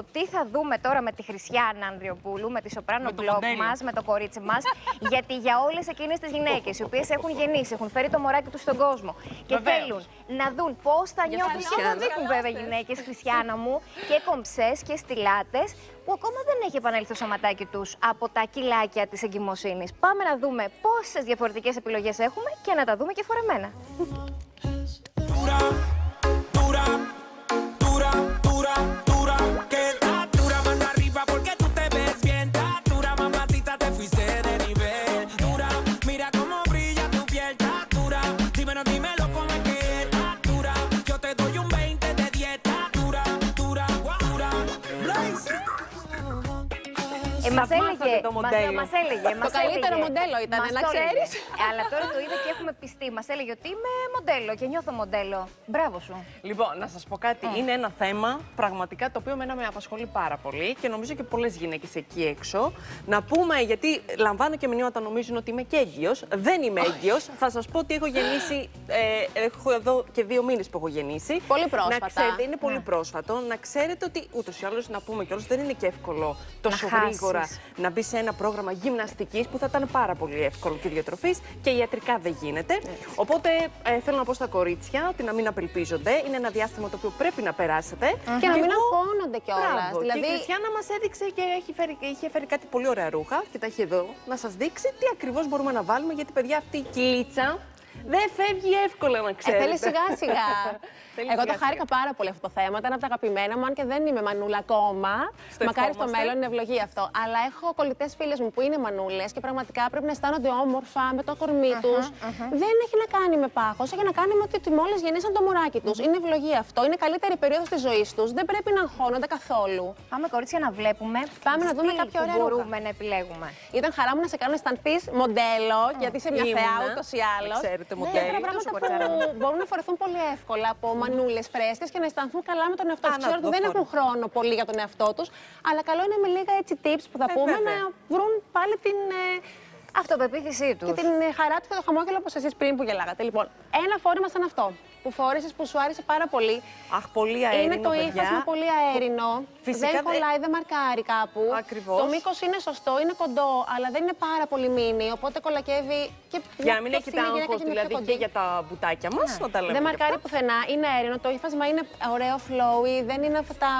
το τι θα δούμε τώρα με τη Χριστιανά Ανδριοπούλου, με τη σοπράνο Με το blog μοντέλο. μας, με το κορίτσι μας. γιατί για όλες εκείνες τις γυναίκες οι οποίες έχουν γεννήσει, έχουν φέρει το μωράκι τους στον κόσμο και Βεβαίως. θέλουν να δουν πώς θα νιώθουν. Και Χριστιανά. θα δείχνουν βέβαια γυναίκες, Χριστιανά μου, και κομψές και στυλάτες, που ακόμα δεν έχει επανέλθει το σωματάκι τους από τα κιλάκια της εγκυμοσύνης. Πάμε να δούμε πόσες διαφορετικές επιλογές έχουμε και να τα δούμε και φορεμένα. pero dímelo. Ε, μας Θαυμάσατε έλεγε, το μας, μοντέλο. μας έλεγε, μας καλύτερο έλεγε. μοντέλο ήταν, Μας να το έλεγε. ξέρεις. Αλλά τώρα το είδε και έχουμε πιστεί. Μας έλεγε ότι είμαι μοντέλο και νιώθω μοντέλο. Μπράβο σου. Λοιπόν, να σας πω κάτι. Είναι ένα θέμα πραγματικά το οποίο εμένα με απασχολεί πάρα πολύ και νομίζω και πολλές γυναίκες εκεί έξω. Να πούμε, γιατί λαμβάνω και μηνύματα νομίζουν ότι είμαι και έγκυος. Δεν είμαι έγκυος. Θα σας πω ότι έχω γεννήσει. Ε, έχω εδώ και δύο μήνες που έχω γεννήσει. Πολύ πρόσφατα. Να ξέρετε, είναι πολύ Ναι. πρόσφατο. Να ξέρετε ότι ούτως ή άλλως να πούμε κιόλας δεν είναι και εύκολο τόσο χάσεις. γρήγορα να μπει σε ένα πρόγραμμα γυμναστικής που θα ήταν πάρα πολύ εύκολο και διατροφή και ιατρικά δεν γίνεται. Οπότε ε, θέλω να πω στα κορίτσια ότι να μην απελπίζονται. Είναι ένα διάστημα το οποίο πρέπει να περάσετε. Και να μην εγώ- αγχώνονται κιόλας. Μπράβο. Δηλαδή, Και η Χριστιανά μας έδειξε και έχει φέρει, είχε φέρει κάτι πολύ ωραία ρούχα και τα έχει εδώ να σας δείξει τι ακριβώς μπορούμε να βάλουμε. Γιατί, παιδιά, αυτή η κυλίτσα δεν φεύγει εύκολα να ε, ξέρετε. θέλει σιγά σιγά. Θέλει Εγώ το σιγά-σιγά. χάρηκα πάρα πολύ αυτό το θέμα. Ήταν από τα αγαπημένα μου, αν και δεν είμαι μανούλα ακόμα. Στο Μακάρι στο ευχόμαστε. μέλλον είναι ευλογία αυτό. Αλλά έχω κολλητέ φίλες μου που είναι μανούλες και πραγματικά πρέπει να αισθάνονται όμορφα με το κορμί τους. Δεν έχει να κάνει με πάχος, έχει να κάνει με ότι μόλις γεννήσαν το μωράκι τους. Είναι ευλογία αυτό. Είναι καλύτερη περίοδος της ζωής τους. Δεν πρέπει να αγχώνονται καθόλου. Πάμε κορίτσια να βλέπουμε. Πάμε να δούμε στυλ κάποια που ωραία ρούχα. μπορούμε να επιλέγουμε. Ήταν χαρά μου να σε κάνω να αισθανθεί μοντέλο, γιατί είσαι μια Ήμουνα. θεά ούτως ή άλλως. Ξέρετε, Ναι, μοντέλο. αυτά πράγματα Τόσο κοριτσάρα. που μπορούν να φορεθούν πολύ εύκολα από μανούλες φρέσκες και να αισθανθούν καλά με τον εαυτό Α, του. να Ξέρω το ότι δεν φορώ. έχουν χρόνο πολύ για τον εαυτό τους, αλλά καλό είναι με λίγα έτσι tips που θα Ε, πούμε βέβαια. να βρουν πάλι την. ε, Αυτοπεποίθησή τους. και την ε, χαρά τους και το χαμόγελο όπως εσείς πριν που γελάγατε. Λοιπόν, ένα φόρεμα σαν αυτό που φόρεσες που σου άρεσε πάρα πολύ. Αχ, πολύ αέρινο, είναι το παιδιά. ύφασμα πολύ αέρινο. Φυσικά δεν δεν- κολλάει, δεν μαρκάρει κάπου. Ακριβώς. Το μήκος είναι σωστό, είναι κοντό, αλλά δεν είναι πάρα πολύ μίνι. Οπότε κολακεύει και Για να μην πιο έχετε φθηνή γυναίκα άγχος και μια πιο δηλαδή κοντή. και για τα μπουτάκια μας, να τα λέμε Δεν και μαρκάρει αυτά. πουθενά, είναι αέρινο. Το ύφασμα είναι ωραίο, flowy, δεν είναι αυτά τα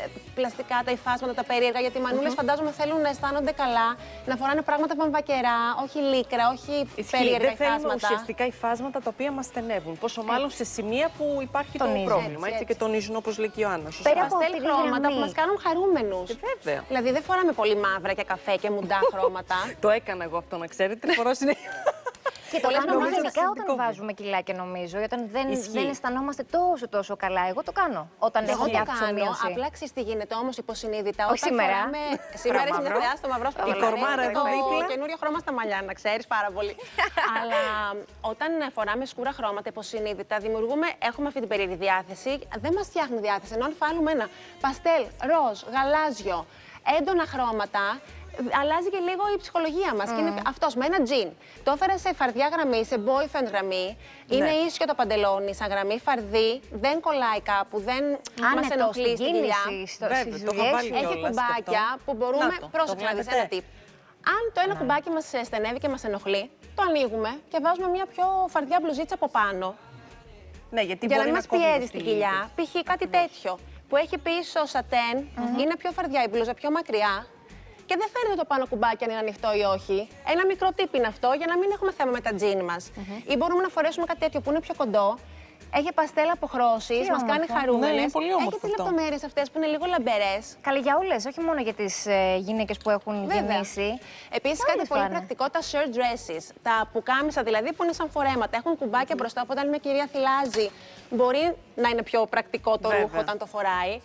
ε, πλαστικά, τα υφάσματα, τα περίεργα. Γιατί οι μανούλες φαντάζομαι θέλουν να αισθάνονται καλά, να φοράνε πράγματα βαμβακερά, όχι λίκρα, όχι Ισχύει. περίεργα Δεν θέλουμε υφάσματα. ουσιαστικά υφάσματα τα οποία μας στενεύουν. Πόσο μάλλον σε σημεία που υπάρχει Τονίζεις. το πρόβλημα. Έτσι, Έτσι, και τονίζουν όπως λέει και η Ιωάννα. σωστά. Πέρα από Παστέλ αυτή τη χρώματα γραμμή. που μας κάνουν χαρούμενους. Ε, βέβαια. Δηλαδή δεν φοράμε πολύ μαύρα και καφέ και μουντά χρώματα. Το έκανα εγώ αυτό να ξέρετε. Τη φοράω συνέχεια. Και το Πολλές κάνουμε μαμάδες γενικά όταν συνδικόβουν. βάζουμε κιλάκια, νομίζω. Όταν δεν, Ισχύει. δεν αισθανόμαστε τόσο τόσο καλά. Εγώ το κάνω. Όταν Εγώ έχω το μια κάνω, ψωμίωση. απλά ξέρεις τι γίνεται όμως υποσυνείδητα. Όχι όταν σήμερα. Φοράμε... σήμερα είσαι μια Μαύρο. θεά στο μαυρό σπίτι. Η κορμάρα εδώ το δίπλα. καινούριο χρώμα στα μαλλιά, να ξέρεις πάρα πολύ. Αλλά όταν φοράμε σκούρα χρώματα υποσυνείδητα, δημιουργούμε, έχουμε αυτή την περίεργη διάθεση. Δεν μας φτιάχνει διάθεση, ενώ αν βάλουμε ένα παστέλ, ροζ, γαλάζιο, έντονα χρώματα, αλλάζει και λίγο η ψυχολογία μας. Και είναι αυτός με ένα τζιν. Το έφερα σε φαρδιά γραμμή, σε boyfriend γραμμή. Είναι Ναι. ίσιο το παντελόνι σαν γραμμή, φαρδί, δεν κολλάει κάπου, δεν μας Άνετος ενοχλεί στην στη δουλειά. κίνηση, στο, Βέβαια, στις το είχα δουλειές. βάλει Έχει κιόλας και κουμπάκια αυτό. που μπορούμε. Να το, πρόσεξε το να δεις βλέπετε. ένα tip. Αν το ένα κουμπάκι μας στενεύει και μας ενοχλεί, το ανοίγουμε και βάζουμε μια πιο φαρδιά μπλουζίτσα από πάνω. ναι, γιατί για να μπορεί μην να μας κόβει πιέζει στη- στην κοιλιά. Π.χ. κάτι τέτοιο που έχει πίσω σατέν, είναι πιο φαρδιά η μπλούζα, πιο μακριά. Και δεν φαίνεται το πάνω κουμπάκι αν είναι ανοιχτό ή όχι. Ένα μικρό τύπ είναι αυτό για να μην έχουμε θέμα με τα τζιν μας. Ή μπορούμε να φορέσουμε κάτι τέτοιο που είναι πιο κοντό. Έχει παστέλ αποχρώσεις, Τι μας κάνει όμορφο. χαρούμενες. Ναι, είναι πολύ όμορφο Έχει τις αυτό. λεπτομέρειες αυτές που είναι λίγο λαμπερές. Καλή για όλε, όχι μόνο για τις ε, γυναίκες που έχουν γεννήσει. Επίσης, Πάλι κάτι πολύ φάνε. πρακτικό, τα shirt dresses. Τα πουκάμισα δηλαδή που είναι σαν φορέματα. Έχουν κουμπάκια μπροστά, οπότε αν μια κυρία θυλάζει, μπορεί να είναι πιο πρακτικό το Βέβαια. ρούχο όταν το φοράει.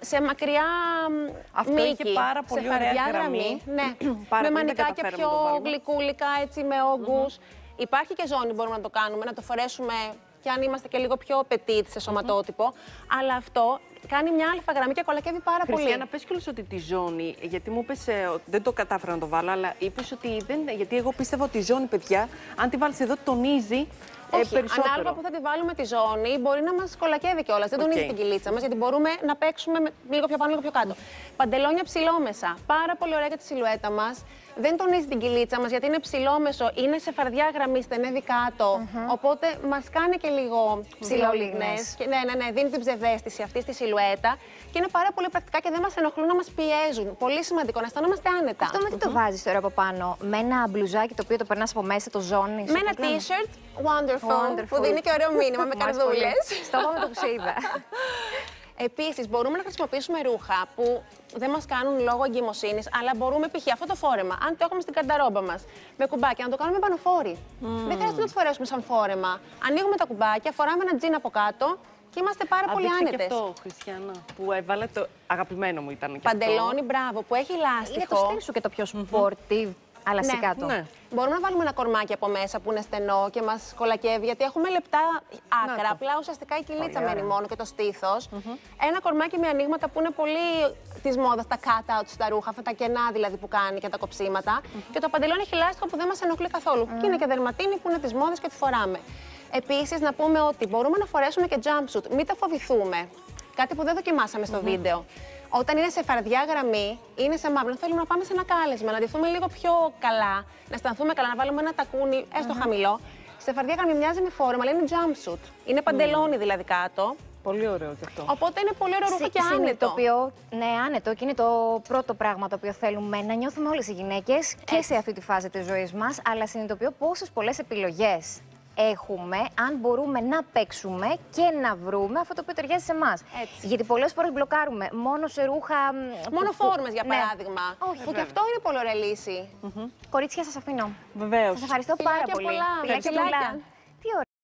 Σε μακριά μ, Αυτό μήκη, είχε πάρα πολύ σε ωραία φαρδιά γραμμή. Ναι, Πάρα με πολύ, δεν μανικάκια καταφέραμε πιο να το βάλουμε. γλυκούλικα, έτσι με όγκους. Υπάρχει και ζώνη μπορούμε να το κάνουμε, να το φορέσουμε και αν είμαστε και λίγο πιο petit σε σωματότυπο. Αλλά αυτό κάνει μια αλφα γραμμή και κολακεύει πάρα πολύ. Χριστιανά, πες κιόλας ότι τη ζώνη, γιατί μου είπες, ε, ότι δεν το κατάφερα να το βάλω, αλλά είπες ότι δεν, γιατί εγώ πίστευα ότι η ζώνη, παιδιά, αν τη βάλεις εδώ, τονίζει Όχι, περισσότερο. ανάλογα που θα τη βάλουμε τη ζώνη, μπορεί να μας κολακεύει κιόλας. Δεν Οκ. τονίζει την κοιλίτσα μας, γιατί μπορούμε να παίξουμε με- λίγο πιο πάνω, λίγο πιο κάτω. Παντελόνια ψηλόμεσα. Πάρα πολύ ωραία για τη σιλουέτα μας. Δεν τονίζει την κοιλίτσα μας, γιατί είναι ψηλόμεσο, είναι σε φαρδιά γραμμή, στενεύει κάτω. Οπότε μας κάνει και λίγο ψηλόλιγνες. Ψηλόλιγνες. Ναι, ναι, ναι, δίνει την ψευδαίσθηση αυτή στη σιλουέτα και είναι πάρα πολύ πρακτικά και δεν μας ενοχλούν να μας πιέζουν. Πολύ σημαντικό, να αισθανόμαστε άνετα. Αυτό με τι το βάζεις τώρα από πάνω, με ένα μπλουζάκι το οποίο το περνάς από μέσα, το ζώνεις. Με ένα t-shirt, wonderful, που δίνει και ωραίο μήνυμα με καρδούλες. Στο επόμενο το που σε είδα. Επίσης, μπορούμε να χρησιμοποιήσουμε ρούχα που δεν μας κάνουν λόγο εγκυμοσύνης, αλλά μπορούμε π.χ. αυτό το φόρεμα, αν το έχουμε στην καρταρόμπα μας, με κουμπάκια, να το κάνουμε πανοφόρι. Δεν χρειάζεται να το φορέσουμε σαν φόρεμα. Ανοίγουμε τα κουμπάκια, φοράμε ένα τζιν από κάτω και είμαστε πάρα πολύ Αδείξε και άνετες. αυτό, Χριστιανά, που έβαλε το αγαπημένο μου ήταν και Παντελόνι, μπράβο, που έχει λάστιχο. Είναι το στυλ σου και το πιο sportive, αλλά Ναι, σηκάτω. Ναι. Μπορούμε να βάλουμε ένα κορμάκι από μέσα που είναι στενό και μας κολακεύει, γιατί έχουμε λεπτά άκρα. το. Απλά ουσιαστικά η κυλίτσα Πολύ μένει ωραία. μόνο και το στήθος. Ένα κορμάκι με ανοίγματα που είναι πολύ της μόδας, τα cut-out στα ρούχα, αυτά τα κενά δηλαδή που κάνει και τα κοψίματα. Και το παντελόνι έχει λάστιχο που δεν μας ενοχλεί καθόλου. Και είναι και δερματίνη που είναι της μόδας και τη φοράμε. Επίσης, να πούμε ότι μπορούμε να φορέσουμε και jumpsuit. Μην τα φοβηθούμε. Κάτι που δεν δοκιμάσαμε στο βίντεο. Όταν είναι σε φαρδιά γραμμή, είναι σε μαύρο, θέλουμε να πάμε σε ένα κάλεσμα, να ντυθούμε λίγο πιο καλά, να αισθανθούμε καλά, να βάλουμε ένα τακούνι, έστω χαμηλό. Σε φαρδιά γραμμή μοιάζει με φόρεμα, αλλά είναι jumpsuit. Είναι παντελόνι δηλαδή κάτω. Πολύ ωραίο και αυτό. Οπότε είναι πολύ ωραίο ρούχο Συ- και άνετο. συνειδητοποιώ, ναι, άνετο και είναι το πρώτο πράγμα το οποίο θέλουμε να νιώθουμε όλες οι γυναίκες και σε αυτή τη φάση της ζωής μας. Αλλά συνειδητοποιώ πόσες πολλές επιλογές έχουμε αν μπορούμε να παίξουμε και να βρούμε αυτό το οποίο ταιριάζει σε εμάς. Έτσι. Γιατί πολλές φορές μπλοκάρουμε μόνο σε ρούχα. μ, Μόνο που- που- φόρμες για ναι. παράδειγμα. Όχι, που και βέβαια. αυτό είναι πολύ ωραία λύση. Κορίτσια, σας αφήνω. Βεβαίως. Σας ευχαριστώ πάρα Φιλάκια πολύ. πολλά. Φιλάκια Φιλάκια. πολλά. Τι ωραία.